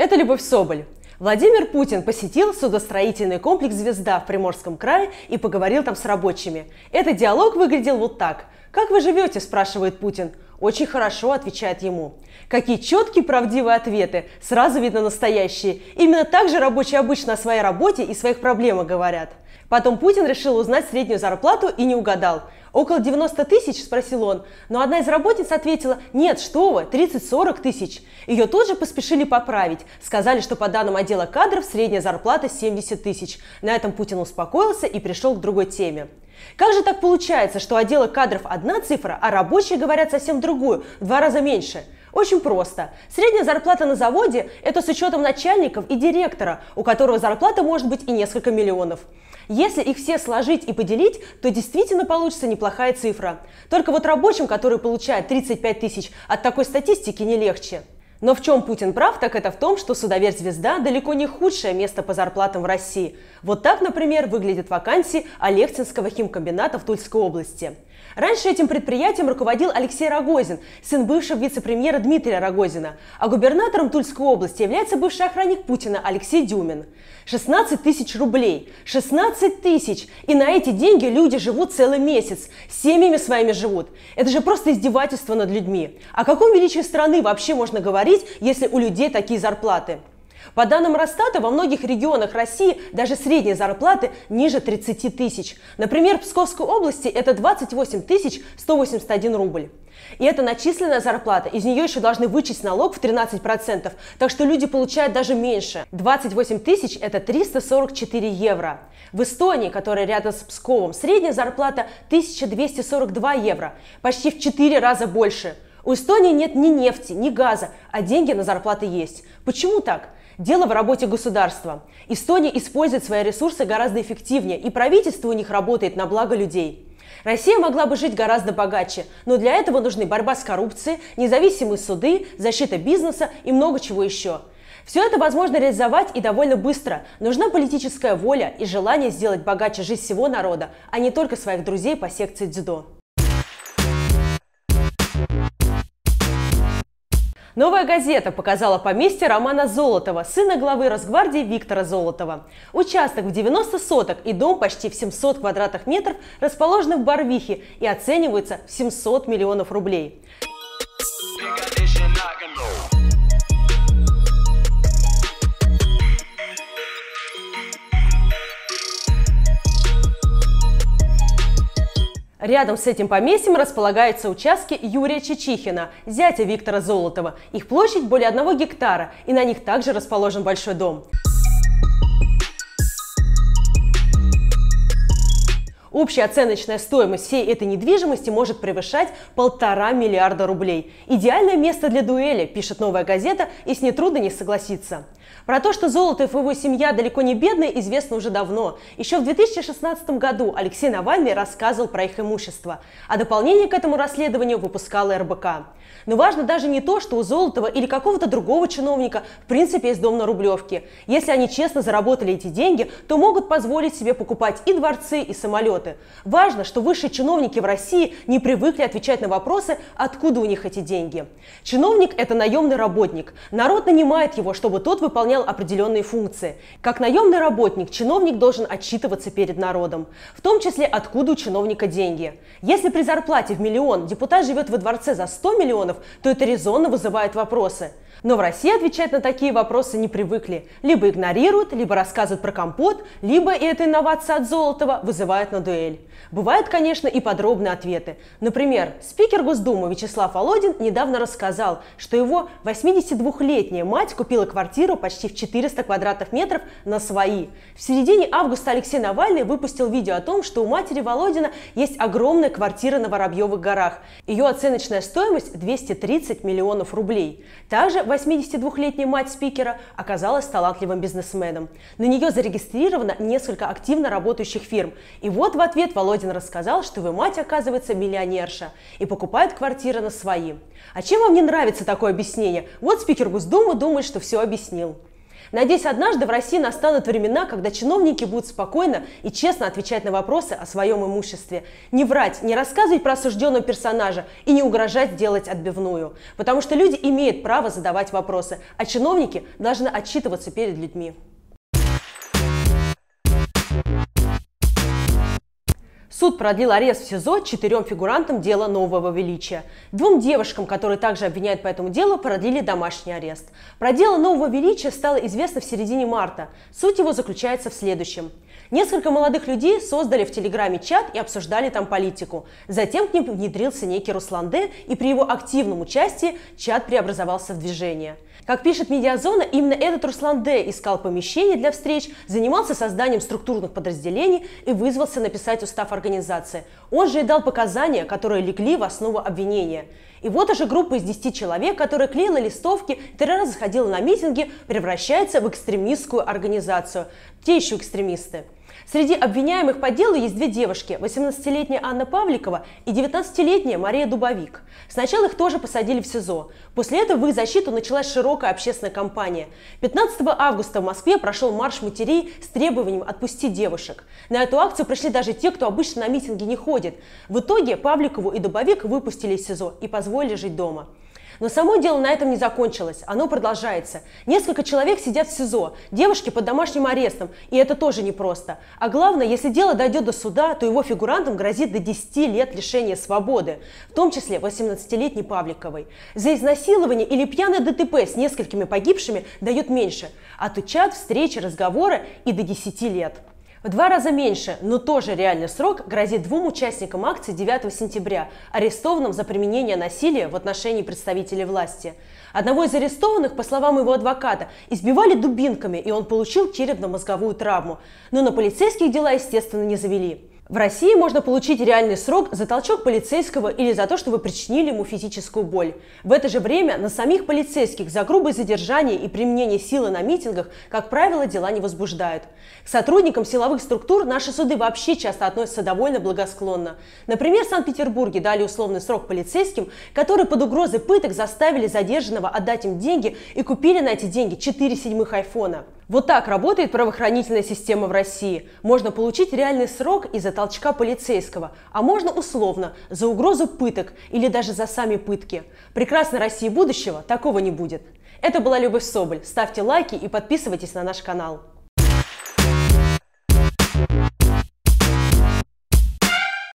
Это Любовь Соболь. Владимир Путин посетил судостроительный комплекс «Звезда» в Приморском крае и поговорил там с рабочими. Этот диалог выглядел вот так. «Как вы живете?» – спрашивает Путин. «Очень хорошо», – отвечает ему. Какие четкие, правдивые ответы. Сразу видно настоящие. Именно так же рабочие обычно о своей работе и своих проблемах говорят. Потом Путин решил узнать среднюю зарплату и не угадал. «Около 90 тысяч?» – спросил он. Но одна из работниц ответила, «Нет, что вы, 30-40 тысяч». Ее тут же поспешили поправить. Сказали, что по данным отдела кадров средняя зарплата 70 тысяч. На этом Путин успокоился и пришел к другой теме. Как же так получается, что отдела кадров одна цифра, а рабочие говорят совсем другую, в два раза меньше? Очень просто. Средняя зарплата на заводе – это с учетом начальников и директора, у которого зарплата может быть и несколько миллионов. Если их все сложить и поделить, то действительно получится неплохая цифра. Только вот рабочим, которые получают 35 тысяч, от такой статистики не легче. Но в чем Путин прав, так это в том, что судоверь «Звезда» далеко не худшее место по зарплатам в России. Вот так, например, выглядят вакансии Алехтинского химкомбината в Тульской области. Раньше этим предприятием руководил Алексей Рогозин, сын бывшего вице-премьера Дмитрия Рогозина, а губернатором Тульской области является бывший охранник Путина Алексей Дюмин. 16 тысяч рублей. 16 тысяч! И на эти деньги люди живут целый месяц, семьями своими живут. Это же просто издевательство над людьми. О каком величии страны вообще можно говорить, если у людей такие зарплаты? По данным Росстата, во многих регионах России даже средние зарплаты ниже 30 тысяч. Например, в Псковской области это 28 тысяч 181 рубль. И это начисленная зарплата, из нее еще должны вычесть налог в 13%, так что люди получают даже меньше. 28 тысяч – это 344 евро. В Эстонии, которая рядом с Псковом, средняя зарплата 1242 евро, почти в 4 раза больше. У Эстонии нет ни нефти, ни газа, а деньги на зарплаты есть. Почему так? Дело в работе государства. Эстония использует свои ресурсы гораздо эффективнее, и правительство у них работает на благо людей. Россия могла бы жить гораздо богаче, но для этого нужны борьба с коррупцией, независимые суды, защита бизнеса и много чего еще. Все это возможно реализовать и довольно быстро. Нужна политическая воля и желание сделать богаче жизнь всего народа, а не только своих друзей по секции дзюдо. Новая газета показала поместье Романа Золотова, сына главы Росгвардии Виктора Золотова. Участок в 90 соток и дом почти в 700 квадратных метров расположены в Барвихе и оцениваются в 700 миллионов рублей. Рядом с этим поместьем располагаются участки Юрия Чечихина, зятя Виктора Золотова. Их площадь более одного гектара, и на них также расположен большой дом. Общая оценочная стоимость всей этой недвижимости может превышать полтора миллиарда рублей. Идеальное место для дуэли, пишет новая газета, и с ней трудно не согласиться. Про то, что Золотов и его семья далеко не бедные, известно уже давно. Еще в 2016 году Алексей Навальный рассказывал про их имущество, а дополнение к этому расследованию выпускала РБК. Но важно даже не то, что у Золотова или какого-то другого чиновника в принципе есть дом на Рублевке. Если они честно заработали эти деньги, то могут позволить себе покупать и дворцы, и самолеты. Важно, что высшие чиновники в России не привыкли отвечать на вопросы, откуда у них эти деньги. Чиновник – это наемный работник. Народ нанимает его, чтобы тот выполнял определенные функции. Как наемный работник, чиновник должен отчитываться перед народом. В том числе, откуда у чиновника деньги. Если при зарплате в миллион депутат живет во дворце за 100 миллионов, миллионов, то это резонно вызывает вопросы. Но в России отвечать на такие вопросы не привыкли. Либо игнорируют, либо рассказывают про компот, либо и эта инновация от Золотова вызывает на дуэль. Бывают, конечно, и подробные ответы. Например, спикер Госдумы Вячеслав Володин недавно рассказал, что его 82-летняя мать купила квартиру почти в 400 квадратных метров на свои. В середине августа Алексей Навальный выпустил видео о том, что у матери Володина есть огромная квартира на Воробьевых горах. Ее оценочная стоимость 230 миллионов рублей. Также 82-летняя мать спикера оказалась талантливым бизнесменом. На нее зарегистрировано несколько активно работающих фирм. И вот в ответ Володин рассказал, что его мать оказывается миллионерша и покупает квартиры на свои. А чем вам не нравится такое объяснение? Вот спикер Госдумы думает, что все объяснил. Надеюсь, однажды в России настанут времена, когда чиновники будут спокойно и честно отвечать на вопросы о своем имуществе. Не врать, не рассказывать про осужденного персонажа и не угрожать делать отбивную. Потому что люди имеют право задавать вопросы, а чиновники должны отчитываться перед людьми. Суд продлил арест в СИЗО четырем фигурантам дела нового величия. Двум девушкам, которые также обвиняют по этому делу, продлили домашний арест. Про дело нового величия стало известно в середине марта. Суть его заключается в следующем. Несколько молодых людей создали в Телеграме чат и обсуждали там политику. Затем к ним внедрился некий Руслан Д, и при его активном участии чат преобразовался в движение. Как пишет Медиазона, именно этот Руслан Д. искал помещение для встреч, занимался созданием структурных подразделений и вызвался написать устав организации. Он же и дал показания, которые легли в основу обвинения. И вот уже группа из 10 человек, которая клеила листовки, три раза ходила на митинги, превращается в экстремистскую организацию. Те еще экстремисты. Среди обвиняемых по делу есть две девушки, 18-летняя Анна Павликова и 19-летняя Мария Дубовик. Сначала их тоже посадили в СИЗО. После этого в их защиту началась широкая общественная кампания. 15 августа в Москве прошел марш матерей с требованием отпустить девушек. На эту акцию пришли даже те, кто обычно на митинги не ходит. В итоге Павликову и Дубовик выпустили из СИЗО и позволили жить дома. Но само дело на этом не закончилось, оно продолжается. Несколько человек сидят в СИЗО, девушки под домашним арестом, и это тоже непросто. А главное, если дело дойдет до суда, то его фигурантам грозит до 10 лет лишения свободы, в том числе 18-летней Павликовой. За изнасилование или пьяное ДТП с несколькими погибшими дает меньше, а тут чат, встречи, разговоры и до 10 лет. В два раза меньше, но тоже реальный срок грозит двум участникам акции 9 сентября, арестованным за применение насилия в отношении представителей власти. Одного из арестованных, по словам его адвоката, избивали дубинками, и он получил черепно-мозговую травму. Но на полицейских дела, естественно, не завели. В России можно получить реальный срок за толчок полицейского или за то, что вы причинили ему физическую боль. В это же время на самих полицейских за грубое задержание и применение силы на митингах, как правило, дела не возбуждают. К сотрудникам силовых структур наши суды вообще часто относятся довольно благосклонно. Например, в Санкт-Петербурге дали условный срок полицейским, которые под угрозой пыток заставили задержанного отдать им деньги и купили на эти деньги 4 седьмых айфона. Вот так работает правоохранительная система в России. Можно получить реальный срок из-за толчка полицейского, а можно условно, за угрозу пыток или даже за сами пытки. Прекрасной России будущего такого не будет. Это была Любовь Соболь. Ставьте лайки и подписывайтесь на наш канал.